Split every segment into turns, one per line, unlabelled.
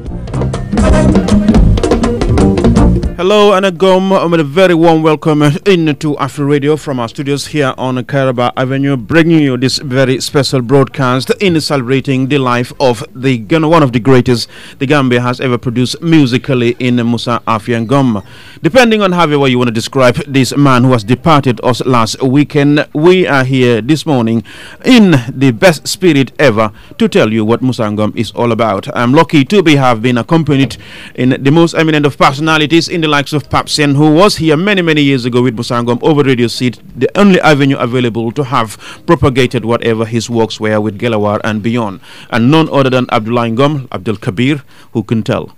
you Hello and a am um, a very warm welcome uh, into Afro Radio from our studios here on Caraba Avenue, bringing you this very special broadcast in celebrating the life of the one of the greatest the Gambia has ever produced musically in Musa Afian Gum. Depending on however you want to describe this man who has departed us last weekend, we are here this morning in the best spirit ever to tell you what Musa Gum is all about. I'm lucky to be have been accompanied in the most eminent of personalities in the likes of Papsen, who was here many, many years ago with Busangom over Radio Seed, the only avenue available to have propagated whatever his works were with Gelawar and beyond. And none other than Abdullah Ngom, Abdul Kabir, who can tell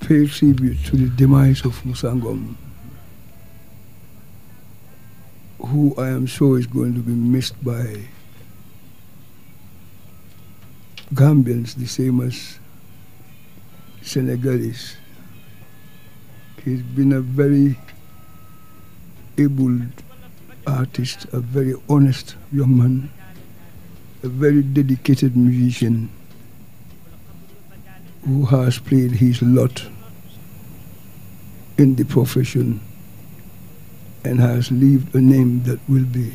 pay tribute to the demise of Musangom, who I am sure is going to be missed by Gambians the same as Senegalese. He's been a very able artist, a very honest young man, a very dedicated musician who has played his lot in the profession and has left a name that will be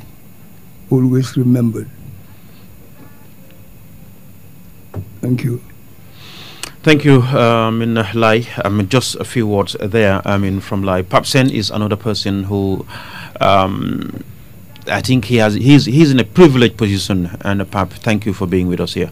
always remembered. Thank you.
Thank you, uh, I mean, uh, Lai. I um, mean, just a few words there. I uh, mean, from Lai. Papsen is another person who, um, I think he has. He's he's in a privileged position. And uh, Pap, thank you for being with us here.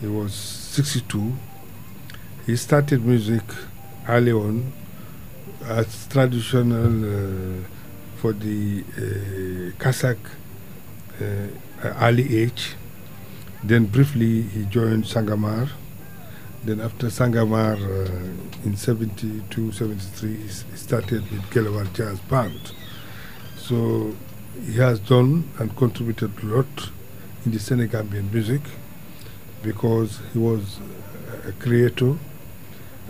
He was 62 he started music early on as traditional uh, for the uh, Kazakh uh, early age. Then briefly he joined Sangamar. Then after Sangamar uh, in 72, 73, he started with Kelewar Jazz Band. So he has done and contributed a lot in the Senegambian music because he was a creator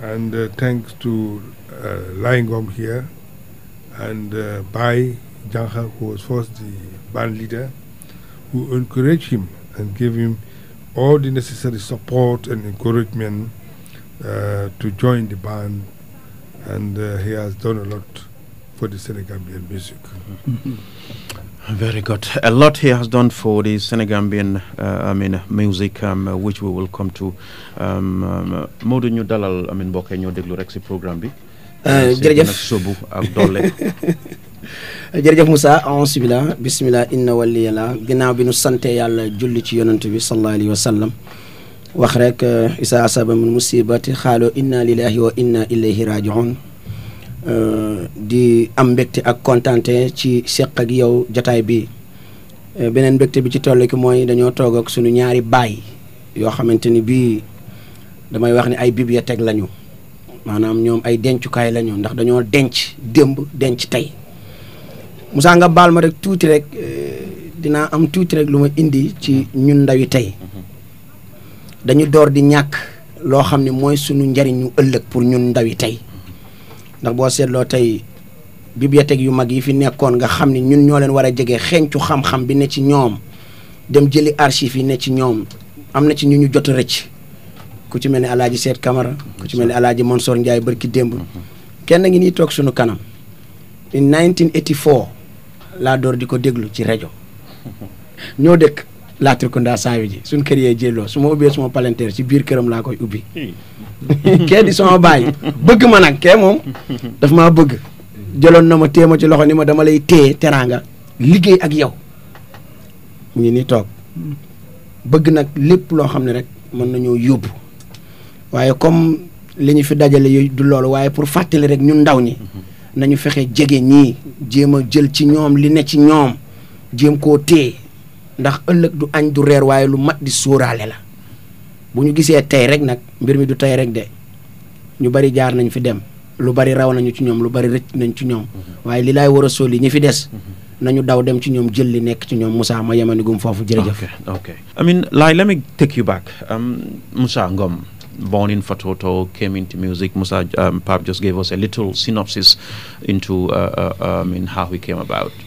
and uh, thanks to uh, here and uh, Bai Jangha, who was first the band leader, who encouraged him and gave him all the necessary support and encouragement uh, to join the band, and uh, he has done a lot for the Senegambian music.
Very good. A lot he has done for the Senegambian, uh, I mean, music, um, uh, which we will come to. Um, um, uh, Modou ñu dalal amin mbokk ñoo déglu rek si programme bi.
Euh, jërëjëf
sobu ak doole.
jërëjëf Moussa auzu billah bismillah inna waliyallah ginnaaw bi nu sante yàlla julli ci yonent bi sallallahu alayhi wa sallam wax rek euh, isa asaba min musibati xaaloo inna lillahi wa inna ilayhi rajiun euh, di am mbégte ak kontante ci seq ak yow jataay bi euh, beneen mbégte bi ci toll ki mooy dañoo toog ak suñu ñaari baay yoo xamante ni bii damay wax ni ay bibliothèque lañu maanaam ñoom ay dencukaay lañu ndax dañoo denc démb denc tey Moussa nga baal ma rek tuuti rek euh, dinaa am tuuti rek lu ma indi ci ñun ndawi tey dañu door di ñàkk loo xam ne mooy sunu njariñu ëllëg pour ñun ndaw yi tey ndax boo seetloo tey bibliothèque yu mag yi fi nekkoon nga xam ne ñun ñoo leen war a jege xencu xam-xam bi ne ci ñoom dem jëli archives yi ne ci ñoom am na ci ñu ñu jot rëcc ku ci mel ni alaaji Seet Camara ku ci mel ni alaaji Mansour Ndiaye bërki démb kenn ngi nii toog sunu kanam in 1984 laa door di ko déglu ci rajo ñoo dëkk Latrikunda saawi ji suñ kër yee jëlloo su ma ubbee suma palanteer ci biir këram laa koy ubbi kee di sama baay bëgg ma nag kee moom daf maa bëgg jëloon na ma téema ci loxo ni ma dama lay téye teraanga liggéey ak yow mu ngi nii toog bëgg nag lépp loo xam ne rek mën nañoo yóbbu waaye comme li ñu fi dajale yooyu du loolu waaye pour fàttali rek ñun ndaw ñi nañu fexe jege ñii jéem a jël ci ñoom li ne ci ñoom jéem koo téye ndax ëllëg du añ du reer waaye lu mat di sóoraale la bu ñu gisee tey rek nag mbir mi du tey rek de ñu bari jaar nañ fi dem lu bari raw nañu ci ñoom lu bari rëcc nañ ci ñoom mm-hmm. waaye li laay war a sóol yi ñi fi des mm-hmm. nañu daw dem ci ñoom jël li nekk ci ñoom Moussa ma yemani gum foofu jërëjëf
ok I mean like let me take you back um, Moussa Ngom born in Fatoto, came into music. Musa um, Pap just gave us a little synopsis into uh, uh, um, in how he came about.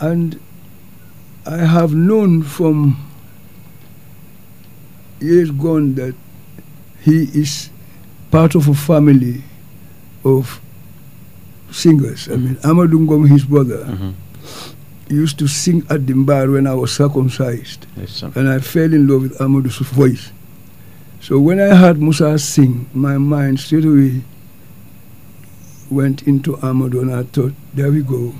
And I have known from years gone that he is part of a family of singers. I mean, mm-hmm. Amadou Ngom, his brother,
mm -hmm.
used to sing at Dimbar when I was circumcised. And I fell in love with Amadou's voice. So when I heard Musa sing, my mind straight away went into Amadou and I thought, there we go.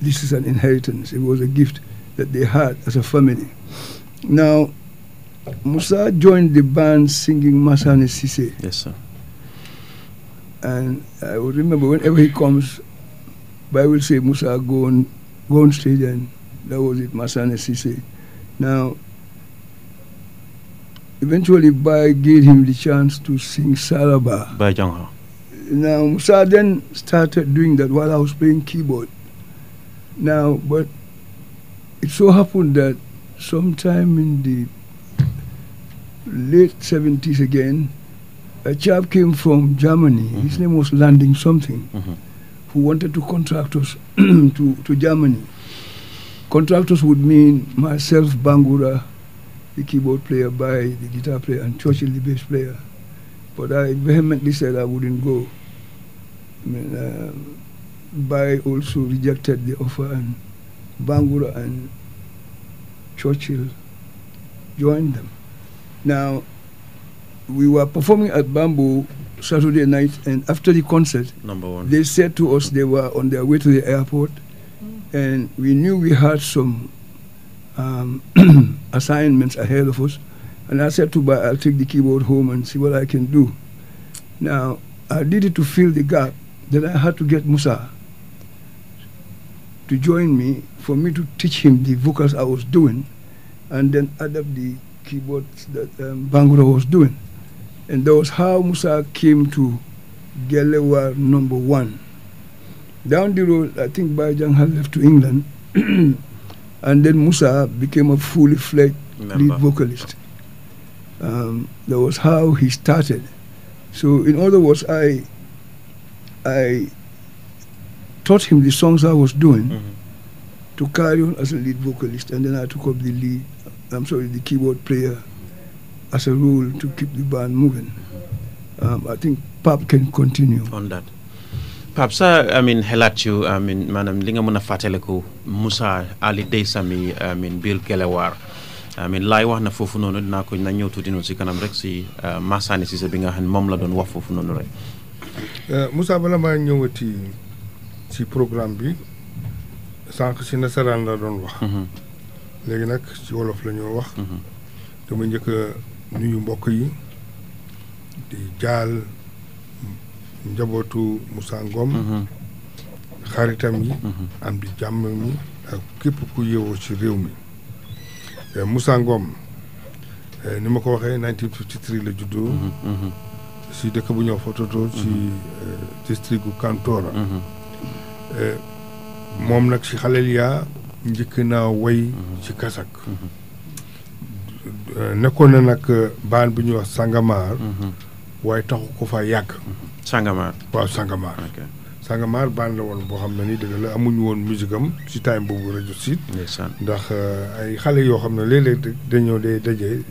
This is an inheritance. It was a gift that they had as a family. Now, Musa joined the band singing Masane Sise.
Yes, sir.
And I will remember whenever he comes, Bible say Musa go on, go on stage and that was it, Masane Sise. Now, eventually Bai gave him the chance to sing Saraba.
Bai Jangha.
Now, Musa then started doing that while I was playing keyboard. Now, but it so happened that sometime in the late 70s again, a chap came from Germany. Mm -hmm. His
mm-hmm.
name was Landing Something,
mm -hmm.
who wanted to contract us to, to Germany. Contractors would mean myself, Bangura, the keyboard player, by the guitar player, and Churchill, the bass player. But I vehemently said I wouldn't go. I mean, uh, Bai also rejected the offer, and Bangura and Churchill joined them. Now, we were performing at Bamboo Saturday night, and after the concert,
number one,
they said to us they were on their way to the airport, and we knew we had some um, assignments ahead of us. And I said to Ba, I'll take the keyboard home and see what I can do. Now, I needed to fill the gap that I had to get Musa to join me for me to teach him the vocals I was doing and then adapt the keyboards that um, Bangura was doing. And that was how Musa came to Gelewar number one. Down the road, I think Bajang had left to England, and then Musa became a fully fledged lead vocalist. Um, that was how he started. So, in other words, I, I taught him the songs I was doing
mm -hmm.
to carry on as a lead vocalist, and then I took up the lead I'm sorry, the keyboard player as a rule to keep the band moving. Um, I think Pap can continue.
On that. Pape sa amin xelaat ci amin maanaam li nga mën a fàttaliku Moussa Ali Deysami amin Bill Gelewaar amin laay wax na foofu noonu dinaa ko na ñëw tuuti noonu si kanam rek si euh, Massaane Cissé bi nga xam ne moom la doon wax foofu noonu rek.
Euh, Moussa bala maa ñëwati ci programme bi sànq si nasaraan la doon wax.
Mhm.
léegi nag ci wolof la ñoo wax.
Mhm.
dama njëkk a nuyu mbokk yi di jaal. njabootu Moussa Ngom
mhm.
xaritam yi
mhm.
am di jàmm mi ak képp ku yeewoo ci réew mi eh, Moussa Ngom eh, ni ma ko waxee 1953 la juddoo
mhm,
si dëkk bu ñëw Fototo ci eh, district gu Kantoora moom nag si xaleel yaa njëkk naa way ci kasak nekkoon na nag baan bu ñuy wax Sangamaar waaye taxu ko fa yàgg.
Sangomar.
waaw Sangomar.
ok
Sangomar baan la woon boo xam ne ni dëgg la amuñu woon musique am si time boobu rajo Sud.
ndeysaan
ndax euh, ay xale yoo xam ne léeg-léeg da- dañoo dee daje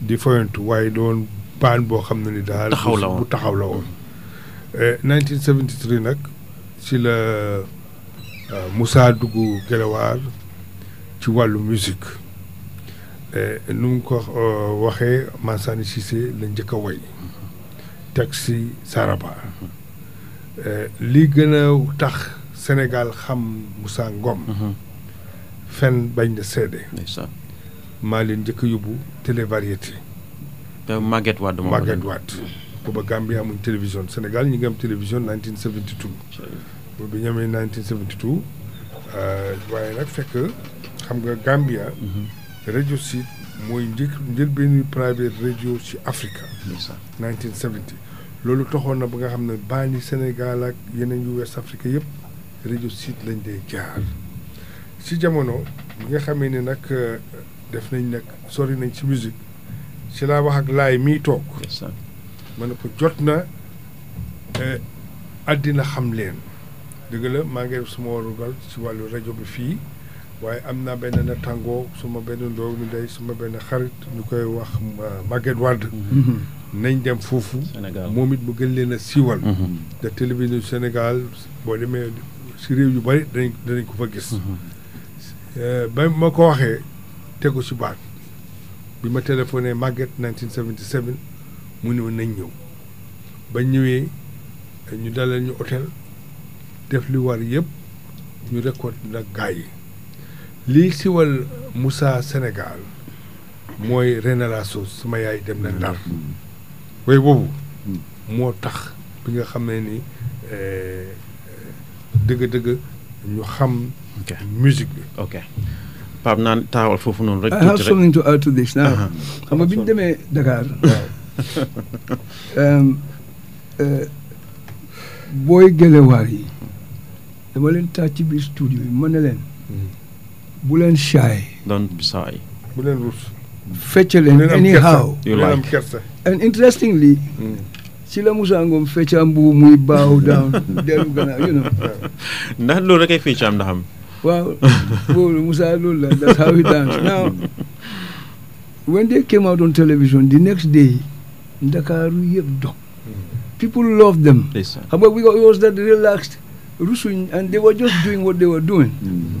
di foyantu waaye doon baan boo xam ne ni daal.
Taxaw la woon.
bu taxaw la woon. Eh, 1973 nag si la euh, Moussa dugg Gelewaar ci wàllu musique Eh, nu mu ko euh, waxee Mansani Cissé la njëkk a woy teg si Saraba eh, li gën a tax Sénégal xam Moussa Ngom mhm. fen bañ na seede maa leen njëkk a yóbbu télé variété
te Maguette Wade moom
Maguette Wade booba Gambie amuñ télévision Sénégal ñi ngi am télévision 1972 bi ñu amee 1972 euh, waaye nag fekk xam nga Gambia. Mhm. rajo Sud mooy njëkk njëlbeenu private radio ci Afrique. 1970 loolu toxoon na ba nga xam ne baani Sénégal ak yeneen yu West Afrique yëpp rajo Sud lañ dee jaar. Mhm. ci jamono bi nga xamee ne nag euh, def nañ nag sori nañ ci musique ci laa wax ak laay mii toog. ma ne ko jot na. eh, àddina xam leen dëgg la maa ngi suma warugal si wàllu rajo bi fii waaye am naa benn nattangoo suma benn ndoow ñu day suma benn xarit ñu koy wax euh, Maguette Wade mm-hmm. nañ dem foofu moom it mu gën leen a siiwal
de
mm-hmm. télévision Sénégal boo demee si réew yu bari danañ danañ ko fa gis mm-hmm. euh, ba ma ko waxee tegu si baat bi ma téléphoné Maguette 1977 mu ne ma nañ ñëw ba ñëwee ñu dalal ñu hôtel def li war yëpp ñu récolte nag gaa yi lii siwal Moussa Sénégal mooy Reine à la sauce sama yaay dem na Ndar way boobu moo tax bi nga xam ne ni dëgg-dëgg ñu xam. musique bi.
ok Pape naan taawal foofu noonu rek. tuuti rek
something to add to this now.
Uh-huh.
xam nga bi ñu demee Dakar. Um, uh, booy gelewaar yi. dama leen taaj ci biir studio yi mën na leen. Hmm. bu leen
saay. doon saay.
bu leen rus.
fecce leen anyhow.
you like
and interestingly. Hmm. ci la Moussa Ngom feccaam bu muy baaw daaw dellu gannaaw you know.
ndax loolu rek ay feccaam ndax am.
waaw loolu Moussa loolu la that's how he dance now when they came out on television the next day Ndakaaru yëpp dog people love them. xam nga because that relaxed rusuñ and they were just doing what they were doing.
Mm-hmm.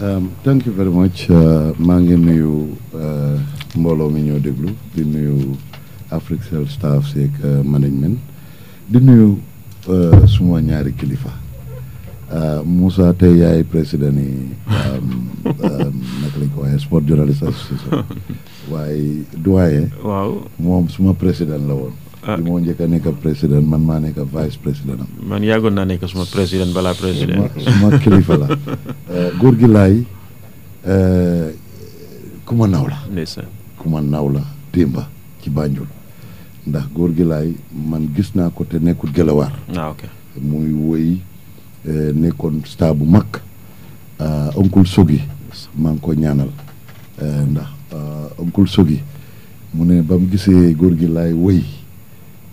Um, thank you very much uh, maa ngi nuyu uh, mbooloo mi ñoo déglu di nuyu Africell staff seeg uh, management di nuyu suma ñaari kilifa Moussa tey yaay président yi um, um, naka lañ ko waxee sport journalist association waaye doyen.
waaw
moom suma président la woon.
ah
moo njëkk a nekk président man maa nekk vice président am.
man yàggoon naa nekk suma président balaa président.
suma kilifa la. Eh, góor gi laay eh, ku ma naw la.
ndeysaan
ku ma naw la démba ci Banjul ndax góor gi laay man gis naa ko te nekkul gelawaar.
ah ok
muy woy eh, nekkoon star bu mag. Euh, oncle Sogui maa ngi ko ñaanal euh, ndax euh, oncle Sogui mu ne ba mu gisee góor gi laay wëy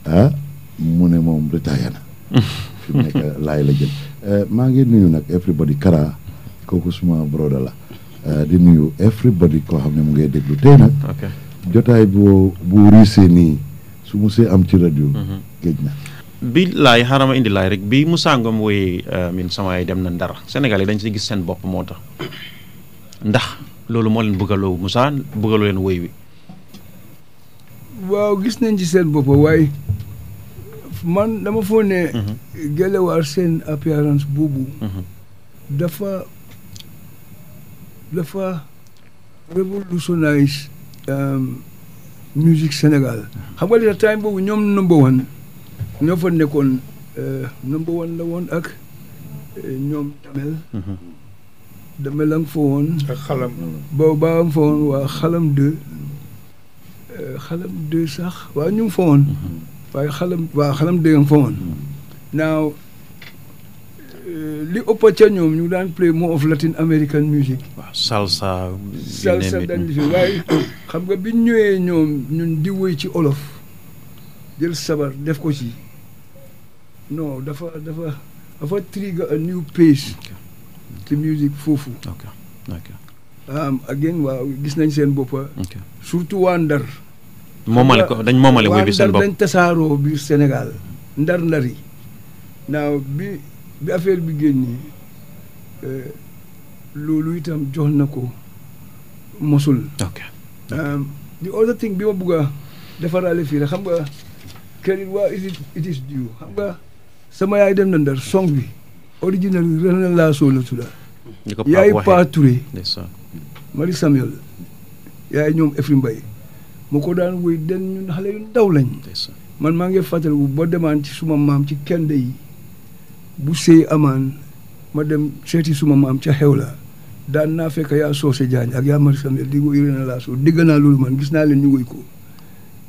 ah mu ne moom retaaya na fi mu nekk laay la jël maa ngi nuyu nag everybody Kara kooku suma broda la di nuyu everybody koo xam ne mu ngay déglu tey nag jotaay bu bu riisee nii su musee am ci rajo
mhm.
géej na
bi laay xarama indi laay rek bi mu sàngam wooyee euh, min sama yaay dem na ndar Sénégal yi dañ si gis seen bopp moo tax ndax loolu moo leen bëggaloo Moussa bëggaloo leen woy wi
waaw gis nañ ci seen bopp waaye man dama foog ne mhm. Gélawar seen apparence boobu
mhm.
dafa dafa révolutionnaire euh, musique Sénégal xam nga li time boobu ñoom number one ñoo fa nekkoon euh, number one la woon ak euh, ñoom Damel
mhm.
Damel a nga fa woon
ak xalam
boobu baa nga fa woon waa xalam deux xalam deux sax waa ñu ngi fa woon mhm. waaye xalam waa xalam deux nga fa woon mhm. Euh, li ëpp ca ñoom ñu daan play more of Latin American music.
waaw salsa.
salsa daan fi waaye xam nga bi ñëwee ñoom ñun di woy ci olof jël sabar def ko ci non dafa dafa dafa trigger a new pace. ci music foofu.
ok ok.
Um, again waaw gis nañ seen boppa surtout waa Ndar.
moomale ko dañ moomale woy bi seen bopp
dañ tasaaroo biir Sénégal ndar ndar yi naaw bi bi affaire bi génnee euh, loolu itam jox na ko mosul.
ok
euh, the other thing bi ma bugg a defaraale fii la xam nga kër it waa it is diw xam nga sama yaay dem na ndar song bi. original bi Rana Lasso la tudda.
ñu ko
yaay Pa Touré. Marie Samuel yaay ñoom Efrim Mbaye mu ko daan woy den ñun xale yu ndaw lañ. man maa ngi fàttali bu boo demaan ci suma maam ci kende yi bu sëy amaan ma dem seeti suma maam ca xew la daan naa fekk yaa soose jaañ ak yaa Marie Samuel di woy Rana Lasso dégg naa loolu man gis naa leen ñu woy ko.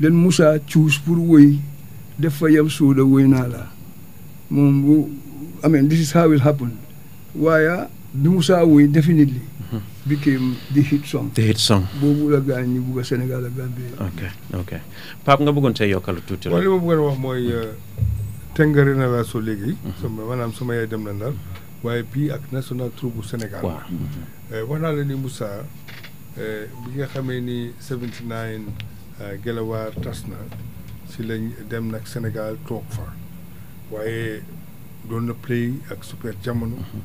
leen Moussa cuus pour woy def fa yam suuda woy naa la moom bu amee this is how it happened waaye bi Moussa woy definitely mhm. became the hit song.
the hit song
boobu la gaañ ñu bugg a Sénégal ak Gambie.
ok ok Pape nga bëggoon see yokkal tuuti la.
li ma bëggoon wax mooy mm. euh, tengari na la soo léegi. Mm-hmm. sama maanaam sama yaay dem na Ndar. waaye bii ak national troupe bu Sénégal.
waaw
euh, wax naa la ni Moussa euh, bi nga xamee ni 79. ah, Gelawaar tas na si lañ dem nag Sénégal toog fa waaye doon na play ak super jamono mhm.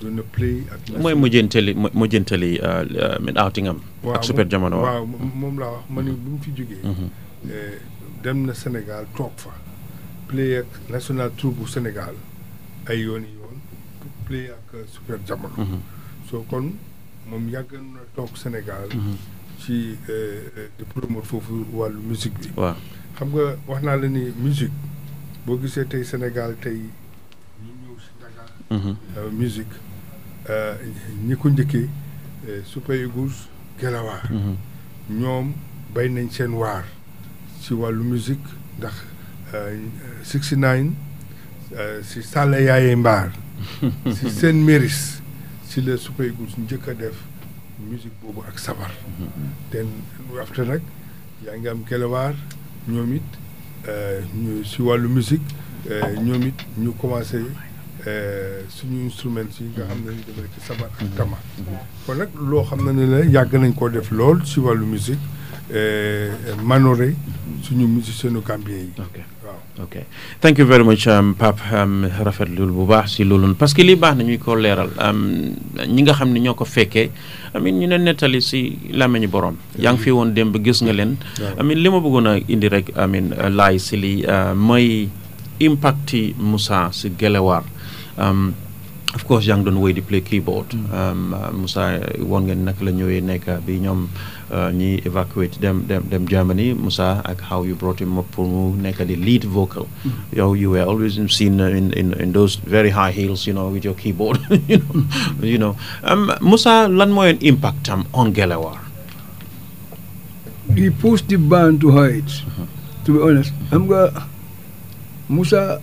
doon na play ak
mooy mujjantali mujjantali ah, ah, min outing am ak super jamono
waaw moom laa wax ma ni bu mu fi jógee mhm. eh, dem na Sénégal toog fa play ak national tour bu Sénégal ay yoon yoon play ak super jamono mhm. soo kon moom yàgg na toog Sénégal. Mhm. ci euh, euh, di promote foofu wàllu musique bi.
waaw
xam nga wax naa la ni musique boo gisee tey Sénégal tey ñu ñëw si Dakar.
Mhm.
Euh, musique ñi ko njëkkee Super Eagles Guelwaar.
Mhm.
ñoom bay nañ seen waar. ci wàllu musique ndax euh, sixty nine euh, si sàll yaayee mbaar si seen méris si la su pay gus njëkk a def musique boobu ak sabar ten after nag yaa ngi am gelewaar ñoom it euh, ñu si wàllu musique ñoom it ñu commencé suñu instrument yi nga xam ne ñu dama nekk sabar ak tama kon nag loo xam ne la yàgg nañ koo def lool si wàllu musique eh, manoré suñu musiciens gambien yi. waaw
ok thank you very much um, Pape um, rafet loolu bu baax si loolu parce que lii baax na ñuy ko leeral um, ñi nga xam ne ñoo ko fekkee amin ñu ne nettali si làmmiñu borom. yaa ngi fi woon démb gis nga leen. amin li ma bëggoon a indi rek amin uh, laay si lii uh, mooy impact yi Moussa si Gélawar. of course yaa ngi doon woy di play keyboard. Mm. Um, uh, Moussa woon ngeen naka la ñëwee nekk bi ñoom uh, ñi evacuate dem dem dem Germany Moussa ak how you brought him up pour mu nekk di lead vocal. Mm. yow you were always seen in in in those very high heels you know with your keyboard you know mm. you know um, Moussa lan mooy impact am on Gelawar.
he pushed the band to heights. Uh-huh. to be honest xam nga Moussa.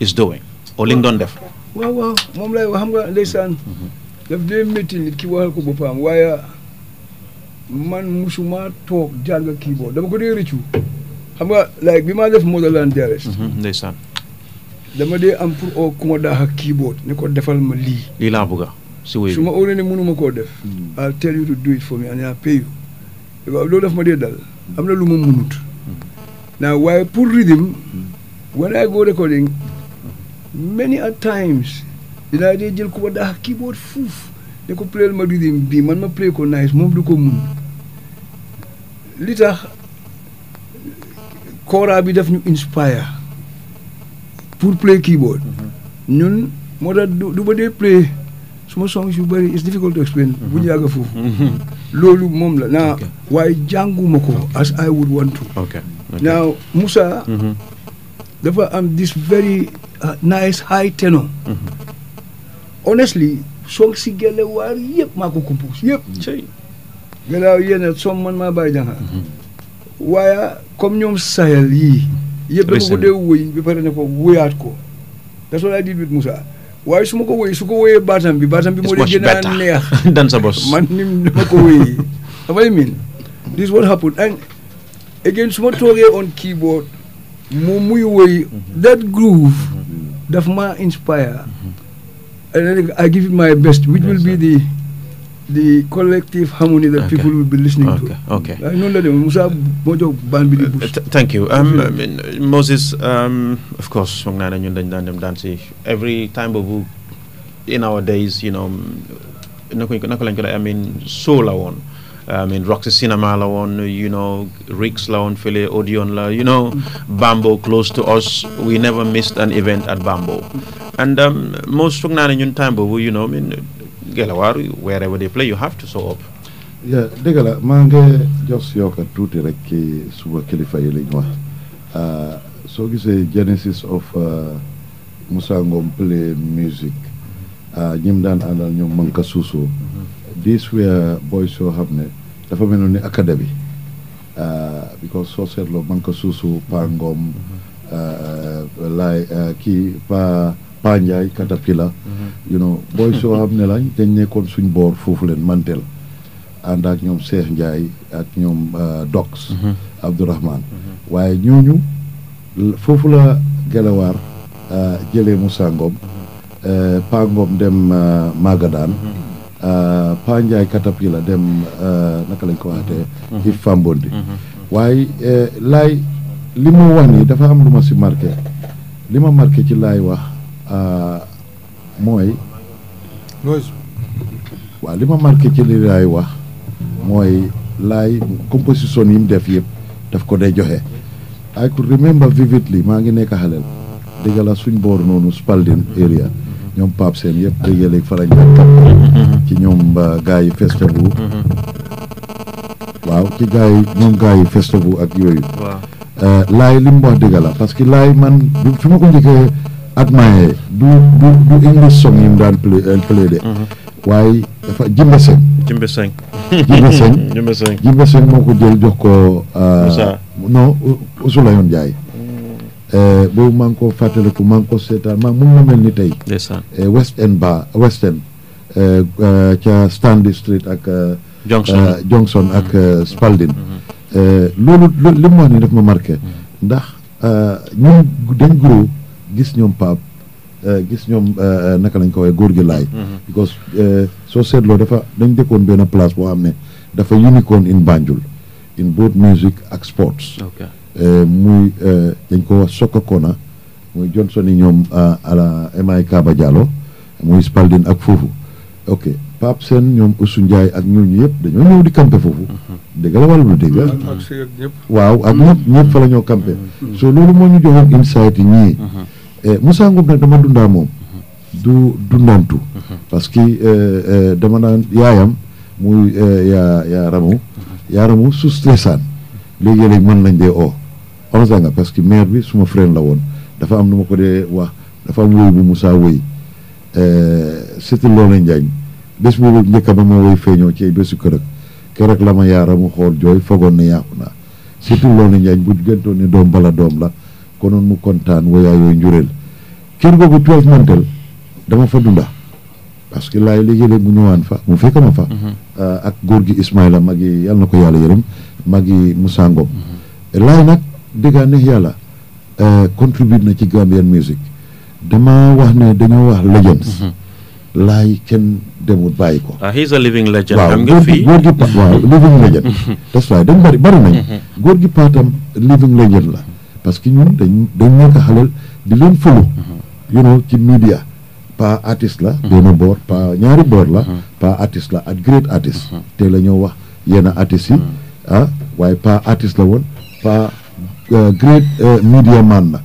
is doing or li nga doon def.
waaw waaw moom lay wax xam nga ndeysaan. Mhm. daf dee métti nit ki waxal ko boppam waaye man musuma toog jàng keyboard dama ko dee rëccu xam nga like bi maa def Motherland Diaries.
Mhm, ndeysaan.
dama dee am pour oo ku ma daax ak keyboard ne ko defal ma lii.
lii laa bëgg si wéy
su ma óoree ne mënuma koo def. Hmm. I'll tell you to do it for me and I'll pay you. waaw loolu daf ma dee dal. Hmm. am na lu ma munut. Hmm. naa waaye pour rythme. when I go recording many a times dinaa dee jël ku ma daax keyboard fuuf ne ko playal ma rhythm bii man ma play ko nice moom du ko mun li tax kooraa bi daf ñu inspire pour play keyboard ñun moo tax du du ma dee play suma songs yu bëri it's difficult to explain. bu ñu yàgg foofu. loolu moom la naa waaye jànguma ko as I would want to.
ok
now Moussa.
Mm-hmm.
dafa am this very uh, nice high tenor. Mm-hmm. honestly song si gelle waar yëpp maa ko compose yëpp. gannaaw yéen a som man maa bàyyi jànga. Mm-hmm. waaye comme ñoom sayal yii. yëpp dama ko dee wëy ba pare ne ko wëyaat ko. that's what I did with Moussa. waaye su ma ko wéyee su ko wéyee baatam bi baatam bi moo dee gën a neex
dan sa bos
man ni ma ko wéyee dafay mean this what happened and again su ma toogee on keyboard moom muy wéy mm-hmm. that groove mm-hmm. daf ma inspire mm-hmm. and then I give it my best which will be the the collective harmony that
okay.
people will be listening
okay.
to. Okay. I know that Musa Bojo Banbi
uh, Thank you. Um, I mean, Moses, um, of course, ñun dañ daan dem daan si every time boobu in our days you know naka naka lañ ko doon I mean show la woon I mean Roxy Cinema la woon you know Rix la woon fële Odeon la you know Bambo close to us we never missed an event at Bambo and um, most foog naa ne ñun time boobu you know I mean Gelawaar wherever they play you have to show up
ya dëgg la maa ngi jos yokka tuuti rek ci suma kilifa yi liñ wax ah, soo gisee genesis of ah, Moussa Ngom play music ah, ñim daan àndal ñoom Manka Suso these were boys yoo xam ne dafa mel ni académie because soo seetloo Manka Suso Pa Ngom laay kii Pa Pa Ndiaye Katapila you know boys yoo xam ne lañ dañ nekkoon suñ boor foofu leen mantel ànd ak ñoom Cheikh Ndiaye ak ñoom euh, Dox. Mhm. Abdourahman mhm. waaye ñooñu foofu la Gelawaar euh, jëlee Moussa Ngom. Mhm. Euh, pa Ngom dem Magadaan. Pa Ndiaye Katapi la dem naka lañ ko waxatee. ci Fambondi. waaye laay li mu wax nii dafa am lu ma si marqué li ma marqué ci laay wax. mooy. waaw li ma marqué ci li laay wax mooy laay composition yi mu def yëpp daf ko dee joxe. I could remember vividly maa ngi nekk xaleel dëgg la suñ boor noonu Spalding area ñoom Pape Sène yëpp dëgg la léegi fa lañ ci ñoom gars yi festival waaw ci gars yi ñoom gars yi festival ak yooyu laay li mu wax dëgg la parce que laay man fi ma ko njëkkee ak maye du du du English song yi mu daan play play de waaye dafa jimbe seng
Jimbe Seng.
jimbe seng
Jimbe Seng.
jimbe seng moo ko jël jox ko euh,
Moussa.
non Ousulayoon Njaay Euh, boobu maa ngi ko fàttaliku maa ngi ko seetaan maa mun na mel ni tey
ndeysaan
eh, West End ba West End eh, eh, ca Stanley Street ak eh,
Johnson.
eh, Johnson ak eh, Spalding Eh, loolu lo- li mu wax nii daf ma marqué ndax euh, ñun dañ guro gis ñoom Pape euh, gis ñoom euh, naka lañ ko waxee góor gi laay mm-hmm. because soo seetloo dafa dañ dëkkoon benn place boo xam ne dafa unicorn in Banjul in both music ak sports muy dañ ko wax soccer corner muy Johnson yi ñoom ala MI Kaba Diallo muy Spalding ak foofu ok Pape Sène ñoom Oussou Ndiaye ak ñooñu yëpp dañoo ñëw di campé foofu. Mhm. dégg la wala lu dégg
la. ak si ak ñëpp.
waaw ak ñëpp mhm. ñëpp fa la ñoo campé. Mhm. so loolu moo ñu joxoon insight ñii. Eh, Moussa Ngom nag dama dundaa moom. du dundantu. parce que eh, eh, dama naan yaayam muy yaa yaa ramu. yaa ramu su stressaan léegi-léeg man lañ dee oo. on nga parce que maire bi suma frère la woon dafa am nu ma ko dee wax dafa am wéy bu Moussa wéy. surtout loolu la njaañ bés boobu njëkk ba ma woy feeñoo ci bésu kër ak keroog la ma yaara mu xool jooy fagoon na yàqu naa surtout loolu la njaañ bu gëntoon ni doom bala doom la konoon mu kontaan woyaa yooyu njureel kër googu twelve mantel dama fa dunda parce que laay léegi-léeg mu ñëwaan fa mu fekk ma fa ak góor gi Ismaïla mag yi yàlla na ko yàlla yërëm mag yi Moussa Ngom laay nag dëggaa neex yàlla contribute na ci Gambian music dama wax ne dañoo wax legends. laay kenn demul bàyyi ko.
ah he's a living legend.
waaw
am nga
góor gi
fii
góor gi pa waaw living legend. that's right dañ bari bari nañ. góor gi paatam living legend la. parce que ñun dañ dañ nekk xalal di leen fulu. you know ci media. pa artiste la. benn boor pa ñaari boor la. pa artiste la ak great artiste. te la ñoo wax yenn artistes yi. ah waaye pa artiste la woon pa. euh, great euh, media man la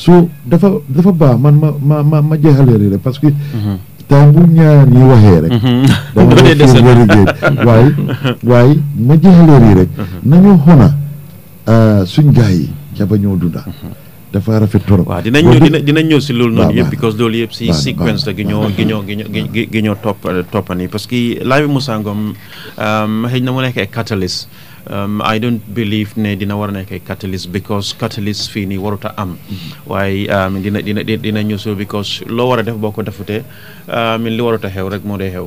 so dafa dafa baax man ma ma ma ma jeexalee rek parce que mhm. temps bu ñaar ñi waxee rek mhm.
dama dee
very good waaye waaye ma jeexalee rii rek mhm. nañu xona euh, suñ gars yi ca ba ñoo dunda dafa rafet torop
waaw dinañ ñëw dinañ ñëw si loolu noonu yëpp because loolu yëpp si sequence la gi ñoo gi ñoo gi ñoo topp toppani parce que Laye Moussa Ngom xëy na mu nekk ay catalyst Um, I don't believe ne dina war a nekk ay catalyst because catalyst fii nii warut a am mm-hmm. waaye um, dina dina dina ñëw so because loo war a def boo ko defutee um, li warut a xew rek moo dee xew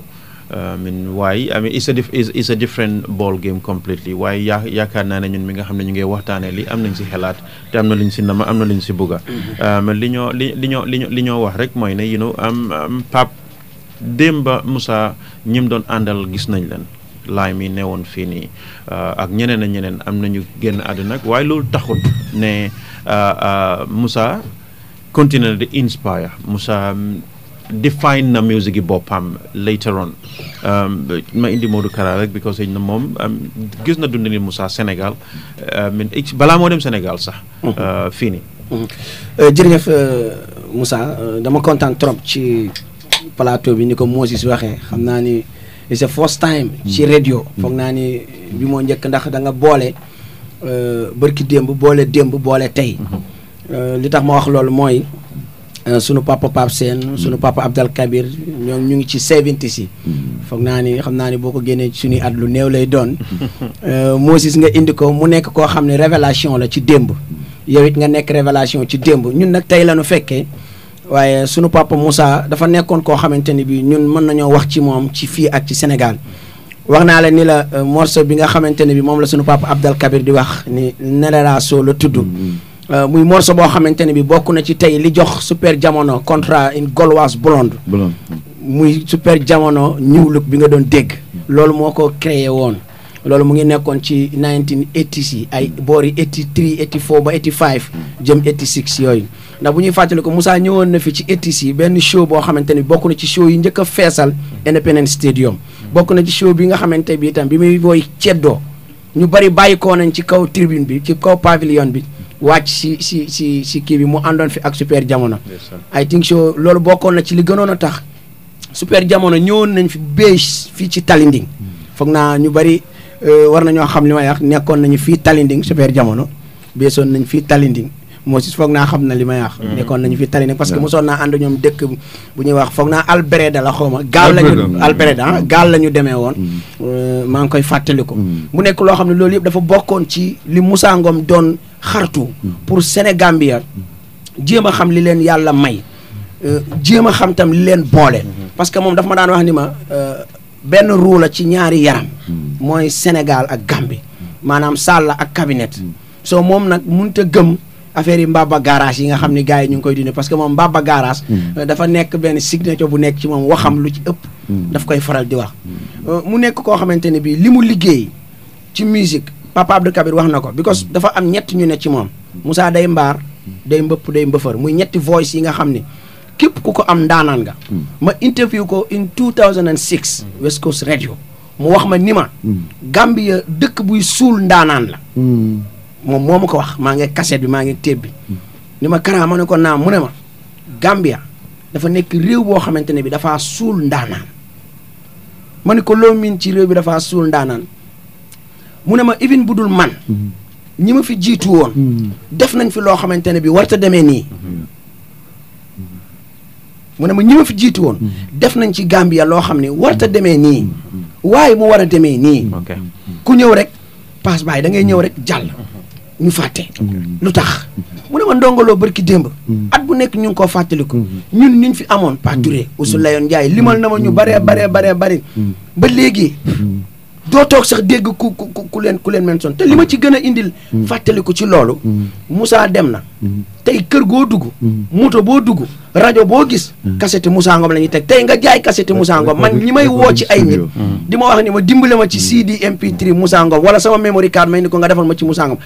I mean why I mean it's a diff it's, it's a different ball game completely why yaa yaakaar naa ne ñun mi nga xam ne ñu ngi waxtaanee li am nañ si xelaat te am na luñ si nama am na luñ si bëgga mm-hmm. li ñoo li li ñoo li ñoo wax rek mooy ne you know am Pape Demba Moussa ñi mu doon àndal gis nañ leen laay mi newoon fii nii euh, ak ñeneen a ñeneen am nañu génn àddina nag waaye loolu taxut ne euh, euh, Moussa continue di inspire Moussa mm, define na music yi boppam later on um, ma indi Modou Kara rek because xëy na moom um, gis na dundini Moussa Sénégal balaa moo dem Sénégal sax Mhm. Euh, fii nii. Mhm.
Euh, jërëjëf euh, Moussa dama kontaan trop ci plateau bi ni ko Moses waxee xam naa ni it's the first time. ci mhm. radio foog naa ni bi moo njëkk ndax da nga boole bërki démb boole démb boole tey. li tax ma wax loolu mooy. Euh, sunu papa Pape Sène mm. sunu papa Abdal Kabir ñoom ñu ngi ci seventy si mm. foog naa ni xam naa ni boo ko génnee ci suñuy at lu néew lay doon euh, Moses nga indi ko mu nekk koo xam ne révélation la ci démb yow it nga nekk révélation ci démb ñun nag tey la nu fekkee waaye sunu papa Moussa dafa nekkoon koo xamante ni bi ñun mën nañoo wax ci moom ci fii ak ci Sénégal wax naa la ni la euh, morceau bi nga xamante ne bi moom la sunu papa Abdal Kabir di wax ni Nelera Sow la tudd mm. Euh, muy morceau boo xamante ne bi bokk na ci tey li jox super jamono contrat une gauloise blonde. blonde muy super jamono new look bi nga doon dégg. loolu moo ko créé woon. loolu mu ngi nekkoon ci 1980 yi ay boori 83 84 ba 85 jëm 86 yooyu ndax bu ñuy fàttali ko Moussa ñëwoon na fi ci 86 yi benn show boo xamante ni bokk na ci show yi njëkk a feesal Independence Stadium bokk na ci show bi nga xamante bi itam bi muy booy ceddoo ñu bari bàyyi koo nañ ci kaw tribune bi ci kaw pavillon bi wàcc si si si si kii bi mu àndoon fi ak super jamono I think so loolu bokkoon na ci li gënoon a tax super jamono ñëwoon nañ fi bés fii ci Talinding hmm. foog naa ñu bari euh, war nañoo xam li may wax nekkoon nañu fii Talinding super jamono beesoon nañ fii Talinding moo si foog naa xam na li may wax. Mm-hmm. nekkoon nañu fi tali nag parce que mosoon naa ànd ñoom dëkk bu ñuy wax foog naa Albreda la xaw ma. gaal la ñu Albreda ah, mm-hmm. gaal la ñu demee woon. Mm-hmm. Euh, maa ngi koy fàttaliku. mu nekk loo xam ne loolu yëpp dafa bokkoon ci li Moussa Ngom doon xartu. pour Sénégambia jéem a xam li leen yàlla may. Euh, jéem a xam tam li leen boole. parce que moom dafa ma daan wax ni ma euh, benn ruu la ci ñaari yaram. mooy Sénégal ak Gambie. maanaam Sall ak cabinet. soo moom nag mënut a gëm affaire yi Mbaba Garage yi nga xam ni gars yi ñu ngi koy dundee parce que moom Mbaba Garage. Mm. Euh, dafa nekk benn signature bu nekk ci moom waxam lu ci ëpp. Mm. daf koy faral di wax. Mm. Euh, mu nekk koo xamante ne bii li mu liggéey ci musique papa Abdou Kabir wax na ko because dafa am ñett ñu ne ci moom Moussa day mbaar day mbëpp day mbëfër muy ñetti voice yi nga xam ni képp ku ko am ndaanaan nga. ma interview ko in 2006. West Coast Radio. mu wax ma ni ma. Hmm. Gambia dëkk buy suul ndaanaan la. Hmm. moom moo ma ko wax maa ngi kaset bi maa ngi téeb bi. Hmm. ni ma Kara ma ne ko naa mu ne ma. Gambia dafa nekk réew boo xamante ne bi dafaa suul ndaanaan ma ne ko loo miin ci réew bi dafaa suul ndaanaan mu ne ma even bu dul man. ñi ma fi jiitu woon. def nañ fi loo xamante ne bi warta demee nii. mu ne ma ñi ma fi jiitu woon. Mm-hmm. def nañ ci Gambia loo xam ne warut a demee nii. Mm-hmm. waaye mu war a demee nii.
Mm-hmm.
ku ñëw rek paas baay da ngay ñëw rek jàll. ñu fàtte. lu tax mu ne ma ndongoloo barki démb. at bu nekk ñu ngi koo fàttaliku. ñun niñ fi amoon Pape Touré. Ousseynou Layon Ndiaye limal na ma ñu baree baree baree bari. ba léegi. doo toog sax dégg ku ku ku leen ku leen mention te li ma ci gën a indil. Mm. fàttaliku ci loolu. Mm. Moussa dem na. Mm. tey kër goo dugg. moto boo dugg rajo boo gis. cassette Moussa Ngom la ñuy teg tey nga jaay cassette Moussa Ngom man ñi may woo ci ay nit. di ma wax ni ma dimbale ma ci CD MP3 Moussa Ngom wala sama memory card may ni ko nga defal ma ci Moussa Ngom